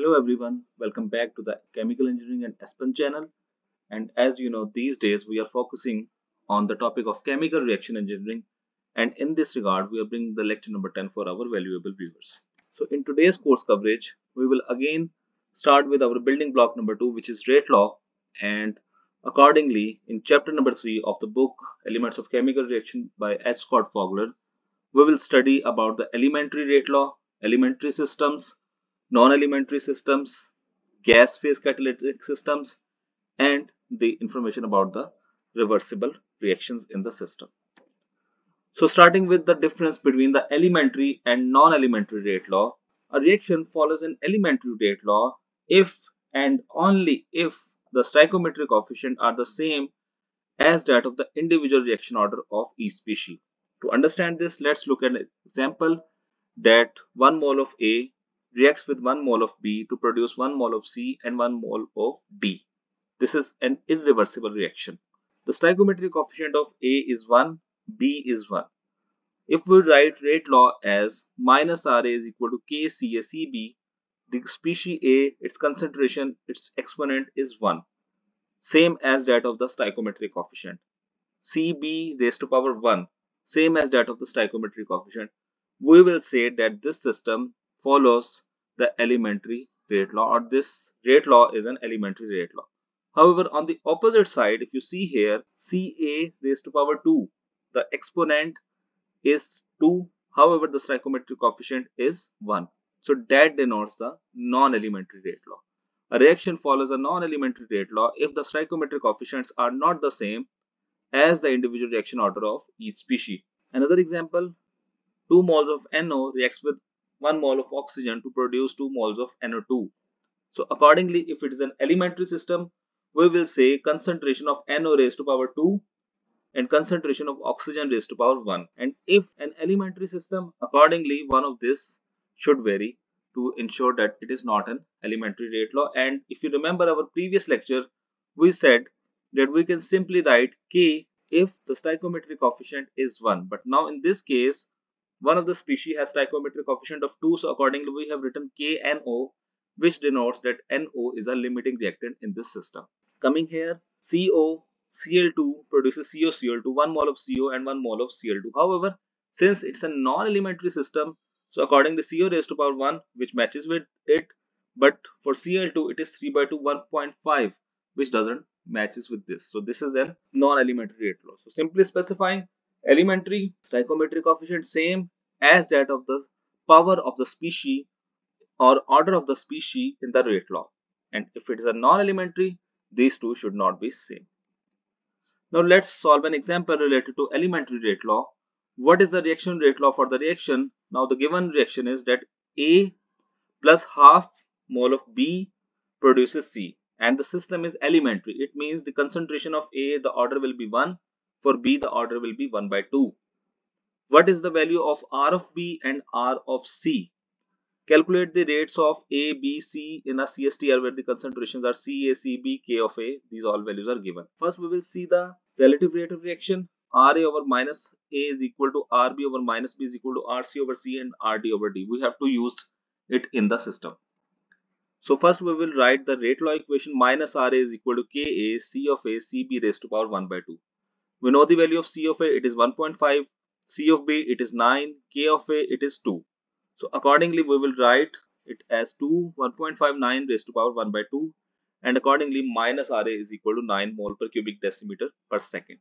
Hello everyone, welcome back to the Chemical Engineering and Aspen channel. And as you know, these days we are focusing on the topic of chemical reaction engineering. And in this regard, we are bringing the lecture number 10 for our valuable viewers. So in today's course coverage, we will again start with our building block number 2, which is rate law. And accordingly, in chapter number 3 of the book Elements of Chemical Reaction by H. Scott Fogler, we will study about the elementary rate law, elementary systems, non-elementary systems, gas phase catalytic systems, and the information about the reversible reactions in the system. So starting with the difference between the elementary and non-elementary rate law, a reaction follows an elementary rate law if and only if the stoichiometric coefficient are the same as that of the individual reaction order of each species. To understand this, let's look at an example that 1 mole of A reacts with 1 mole of B to produce 1 mole of C and 1 mole of D. This is an irreversible reaction. The stoichiometric coefficient of A is 1, B is 1. If we write rate law as minus Ra is equal to KCACB, the species A, its concentration, its exponent is 1, same as that of the stoichiometric coefficient. CB raised to power 1, same as that of the stoichiometric coefficient. We will say that this system follows the elementary rate law or this rate law is an elementary rate law. However, on the opposite side, if you see here, Ca raised to power 2, the exponent is 2. However, the stoichiometric coefficient is 1. So that denotes the non-elementary rate law. A reaction follows a non-elementary rate law if the stoichiometric coefficients are not the same as the individual reaction order of each species. Another example, 2 moles of NO reacts with 1 mole of oxygen to produce 2 moles of NO2. So accordingly, if it is an elementary system, we will say concentration of NO raised to power 2 and concentration of oxygen raised to power 1. And if an elementary system, accordingly one of this should vary to ensure that it is not an elementary rate law. And if you remember our previous lecture, we said that we can simply write K if the stoichiometric coefficient is 1. But now in this case, one of the species has stoichiometric coefficient of 2, so accordingly we have written KNO, which denotes that NO is a limiting reactant in this system. Coming here, CO Cl2 produces COCl2, 1 mole of CO and 1 mole of Cl2. However, since it's a non-elementary system, so according to CO raised to power 1, which matches with it, but for Cl2 it is 3 by 2, 1.5, which doesn't matches with this. So this is a non-elementary rate law. So simply specifying elementary stoichiometric coefficient same as that of the power of the species or order of the species in the rate law. And if it is a non-elementary these two should not be same. Now let's solve an example related to elementary rate law. What is the reaction rate law for the reaction? Now the given reaction is that a plus half mole of b produces c and the system is elementary. It means the concentration of a the order will be 1 for B, the order will be 1 by 2. What is the value of R of B and R of C? Calculate the rates of A, B, C in a CSTR where the concentrations are C, A, C, B, K of A. These all values are given. First, we will see the relative rate of reaction. RA over minus A is equal to RB over minus B is equal to RC over C and RD over D. We have to use it in the system. So first we will write the rate law equation minus RA is equal to KA C of A CB raised to power 1 by 2. We know the value of C of A, it is 1.5, C of B, it is 9, K of A, it is 2. So accordingly, we will write it as 2, 1.59 raised to power 1 by 2 and accordingly minus Ra is equal to 9 mole per cubic decimeter per second.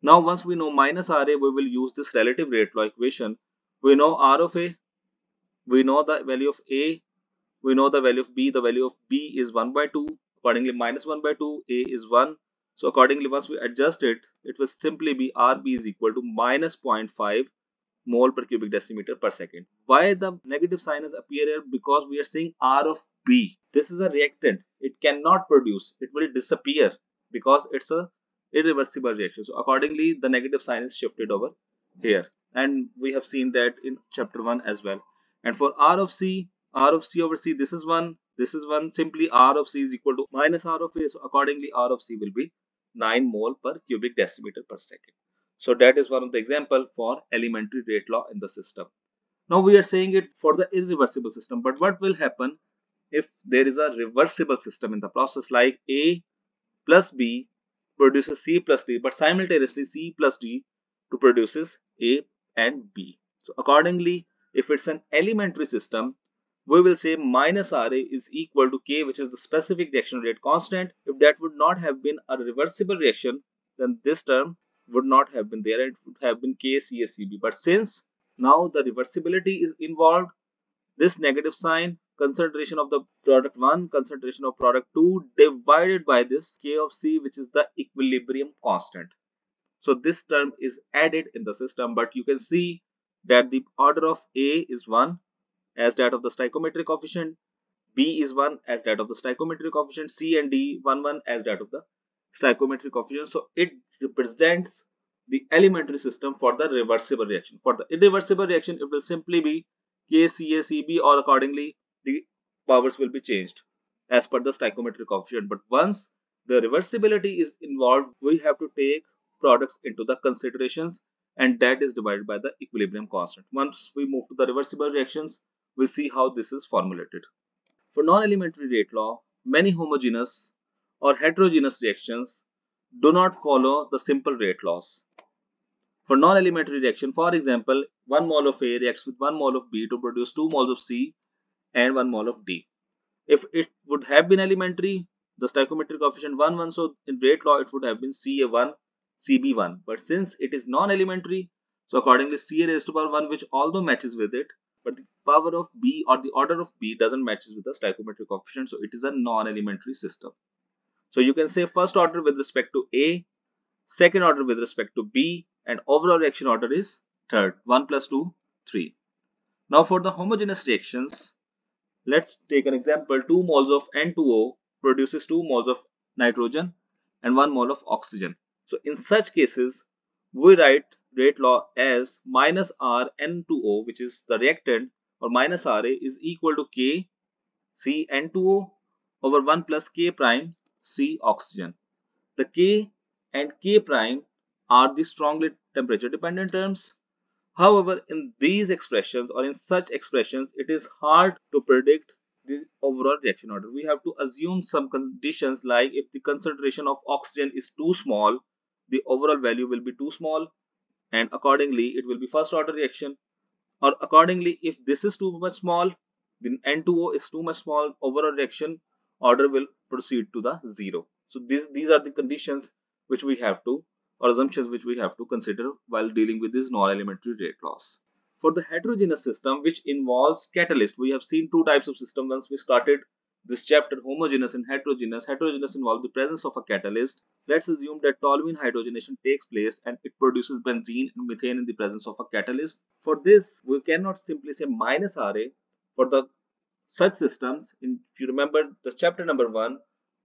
Now once we know minus Ra, we will use this relative rate law equation. We know R of A, we know the value of A, we know the value of B, the value of B is 1 by 2, accordingly minus 1 by 2, A is 1, so accordingly, once we adjust it, it will simply be RB is equal to minus 0.5 mole per cubic decimeter per second. Why the negative sign is appear here? Because we are saying R of B. This is a reactant. It cannot produce. It will disappear because it's a irreversible reaction. So accordingly, the negative sign is shifted over here. And we have seen that in chapter 1 as well. And for R of C, R of C over C, this is 1, this is 1. Simply R of C is equal to minus R of A. So accordingly, R of C will be 9 mole per cubic decimeter per second. So that is one of the example for elementary rate law in the system. Now we are saying it for the irreversible system, but what will happen if there is a reversible system in the process like A plus B produces C plus D but simultaneously C plus D to produces A and B. So accordingly if it's an elementary system we will say minus Ra is equal to K which is the specific reaction rate constant. If that would not have been a reversible reaction then this term would not have been there it would have been KCACB but since now the reversibility is involved this negative sign concentration of the product 1 concentration of product 2 divided by this k of c which is the equilibrium constant so this term is added in the system but you can see that the order of a is 1 as that of the stoichiometric coefficient b is 1 as that of the stoichiometric coefficient c and d 1 1 as that of the stoichiometric coefficient so it represents the elementary system for the reversible reaction for the irreversible reaction it will simply be KCACB or accordingly the powers will be changed as per the stoichiometric coefficient. But once the reversibility is involved, we have to take products into the considerations and that is divided by the equilibrium constant. Once we move to the reversible reactions, we'll see how this is formulated. For non-elementary rate law, many homogeneous or heterogeneous reactions do not follow the simple rate laws. For non-elementary reaction, for example, 1 mole of A reacts with 1 mole of B to produce 2 moles of C and 1 mole of D. If it would have been elementary, the stoichiometric coefficient 1 1, so in rate law it would have been Ca1, Cb1. But since it is non-elementary, so accordingly Ca raised to power 1 which although matches with it, but the power of B or the order of B doesn't matches with the stoichiometric coefficient, so it is a non-elementary system. So you can say first order with respect to A, second order with respect to B, and overall reaction order is third 1 plus 2 3 now for the homogeneous reactions let's take an example. 2 moles of N2O produces 2 moles of nitrogen and 1 mole of oxygen. So in such cases we write rate law as minus R N2O which is the reactant or minus RA is equal to K C N2O over 1 plus K prime C oxygen. The K and K prime are the strongly temperature dependent terms. However, in these expressions or in such expressions, it is hard to predict the overall reaction order. We have to assume some conditions like if the concentration of oxygen is too small, the overall value will be too small and accordingly it will be first order reaction or accordingly if this is too much small then N2O is too much small overall reaction order will proceed to the zero. So these, these are the conditions which we have to or assumptions which we have to consider while dealing with this non-elementary rate laws. For the heterogeneous system which involves catalyst, we have seen two types of system once we started this chapter homogeneous and heterogeneous. Heterogeneous involves the presence of a catalyst. Let's assume that toluene hydrogenation takes place and it produces benzene and methane in the presence of a catalyst. For this, we cannot simply say minus Ra for the such systems. In, if you remember the chapter number one,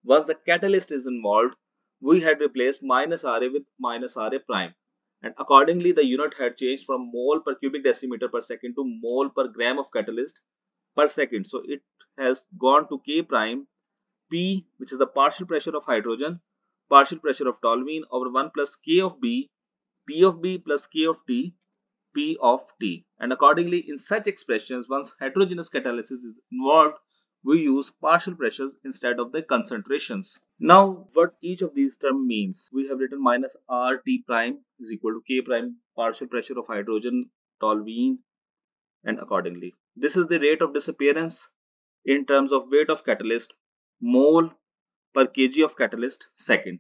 once the catalyst is involved, we had replaced minus Ra with minus Ra prime. And accordingly, the unit had changed from mole per cubic decimeter per second to mole per gram of catalyst per second. So it has gone to K prime P, which is the partial pressure of hydrogen, partial pressure of toluene over 1 plus K of B, P of B plus K of T, P of T. And accordingly, in such expressions, once heterogeneous catalysis is involved, we use partial pressures instead of the concentrations. Now, what each of these term means, we have written minus RT prime is equal to K prime partial pressure of hydrogen, toluene, and accordingly. This is the rate of disappearance in terms of weight of catalyst, mole per kg of catalyst second.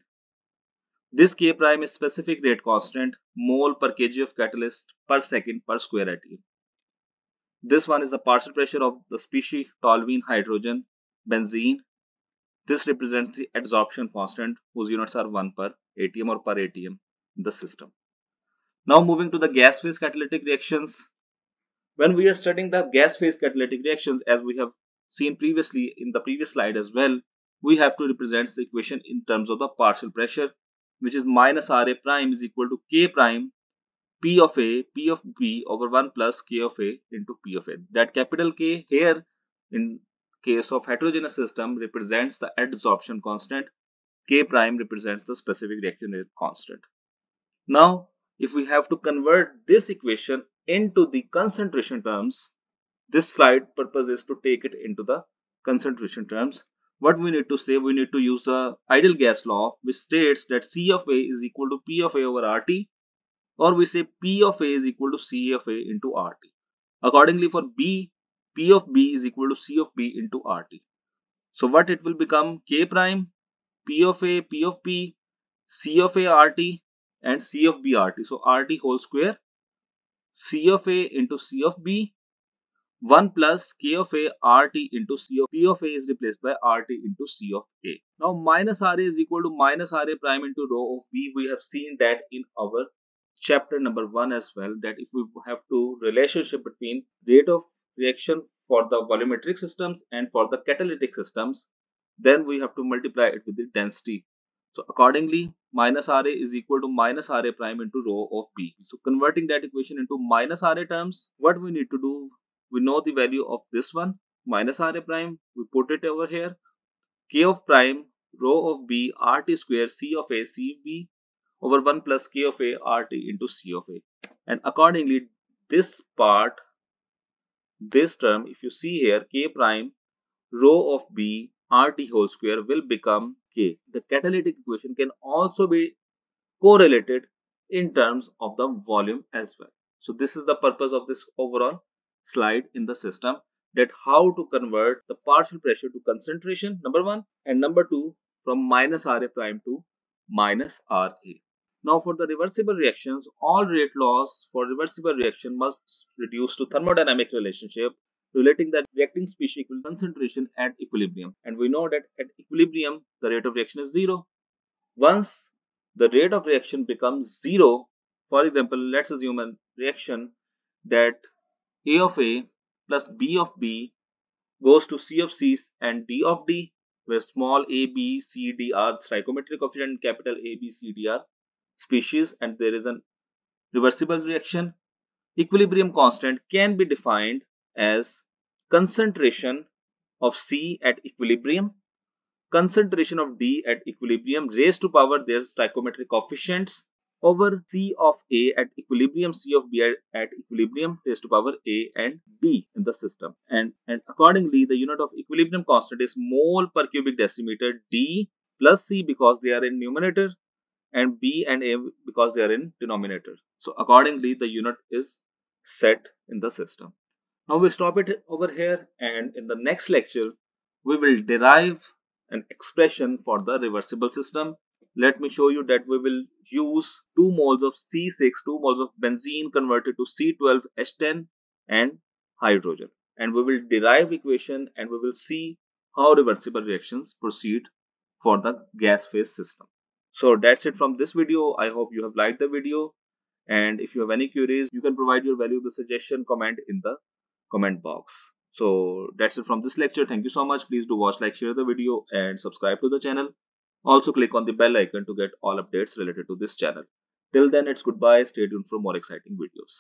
This K prime is specific rate constant, mole per kg of catalyst per second per square atm. This one is the partial pressure of the species toluene hydrogen benzene. This represents the adsorption constant whose units are 1 per atm or per atm in the system. Now moving to the gas phase catalytic reactions. When we are studying the gas phase catalytic reactions as we have seen previously in the previous slide as well, we have to represent the equation in terms of the partial pressure which is minus Ra prime is equal to K prime P of A, P of B over 1 plus K of A into P of A. That capital K here in case of heterogeneous system represents the adsorption constant. K prime represents the specific reaction constant. Now, if we have to convert this equation into the concentration terms, this slide purpose is to take it into the concentration terms, what we need to say, we need to use the ideal gas law which states that C of A is equal to P of A over RT or we say P of A is equal to C of A into RT. Accordingly for B, P of B is equal to C of B into RT. So what it will become K prime, P of A, P of P, C of A RT and C of B RT. So RT whole square, C of A into C of B 1 plus k of a rt into c of p of a is replaced by rt into c of a. Now minus ra is equal to minus ra prime into rho of b. We have seen that in our chapter number 1 as well that if we have to relationship between rate of reaction for the volumetric systems and for the catalytic systems then we have to multiply it with the density. So accordingly minus ra is equal to minus ra prime into rho of b. So converting that equation into minus ra terms what we need to do? We know the value of this one minus ra prime. We put it over here. K of prime rho of b rt square c of a c of b over 1 plus k of a rt into c of a. And accordingly this part this term if you see here k prime rho of b rt whole square will become k the catalytic equation can also be correlated in terms of the volume as well so this is the purpose of this overall slide in the system that how to convert the partial pressure to concentration number one and number two from minus Ra prime to minus Ra. Now for the reversible reactions, all rate laws for reversible reaction must reduce to thermodynamic relationship relating the reacting species equal concentration at equilibrium. And we know that at equilibrium, the rate of reaction is zero. Once the rate of reaction becomes zero, for example, let's assume a reaction that a of A plus B of B goes to C of C and D of D, where small a, b, c, d are stoichiometric coefficient capital A, B, C, D are species and there is a reversible reaction. Equilibrium constant can be defined as concentration of C at equilibrium, concentration of D at equilibrium raised to power their stoichiometric coefficients over C of A at equilibrium, C of B at, equilibrium raised to power A and B in the system. And, and accordingly, the unit of equilibrium constant is mole per cubic decimeter D plus C because they are in numerator and B and A because they are in denominator. So accordingly, the unit is set in the system. Now we stop it over here and in the next lecture, we will derive an expression for the reversible system let me show you that we will use 2 moles of C6, 2 moles of benzene converted to C12H10 and hydrogen. And we will derive equation and we will see how reversible reactions proceed for the gas phase system. So that's it from this video. I hope you have liked the video. And if you have any queries, you can provide your valuable suggestion comment in the comment box. So that's it from this lecture. Thank you so much. Please do watch, like, share the video and subscribe to the channel. Also click on the bell icon to get all updates related to this channel. Till then, it's goodbye. Stay tuned for more exciting videos.